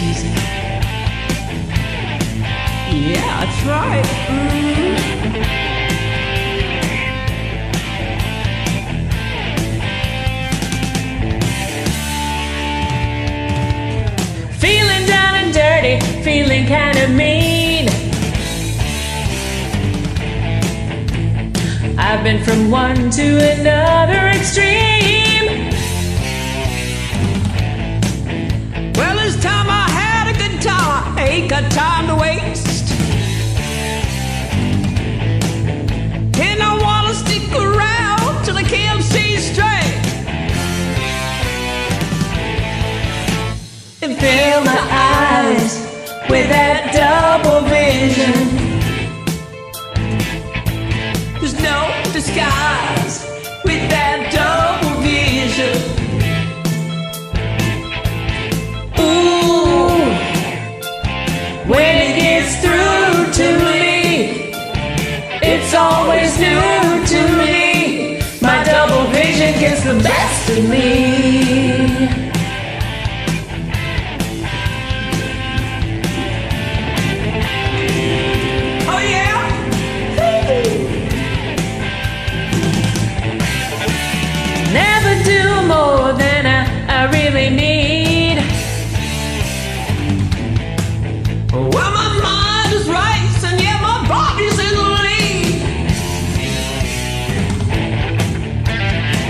teasing. Yeah, that's right. Mm. Feeling down and dirty, feeling kinda mean. I've been from one to another extreme. Got time to waste. And I wanna stick around till the KMC straight. And fill my eyes with that double vision. The best of me. Oh yeah. Never do more than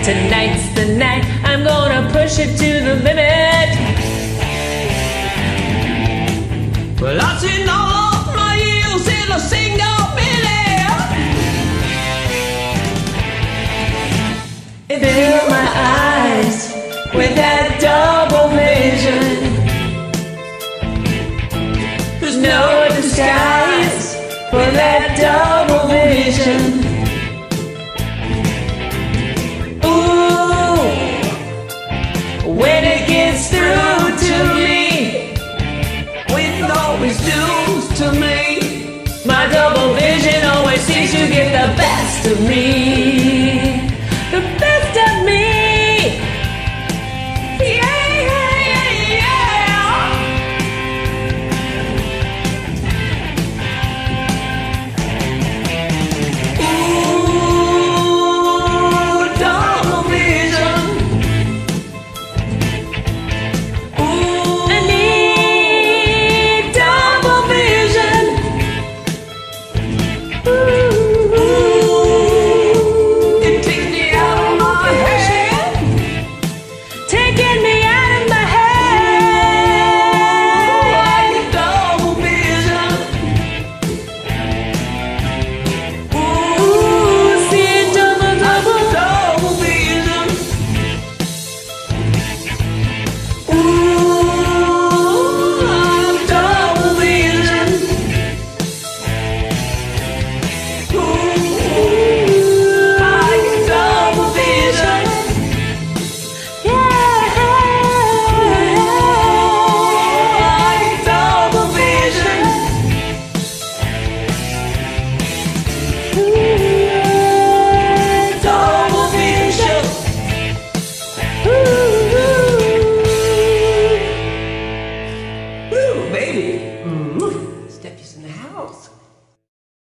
Tonight's the night, I'm gonna push it to the limit. Well, I've seen all of my heels in a single minute. Fill my eyes with that double vision. There's no disguise for that double vision. Always do's to me. My double vision always seems to get the best of me. Ooh.